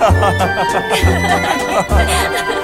哈哈哈哈哈！哈哈。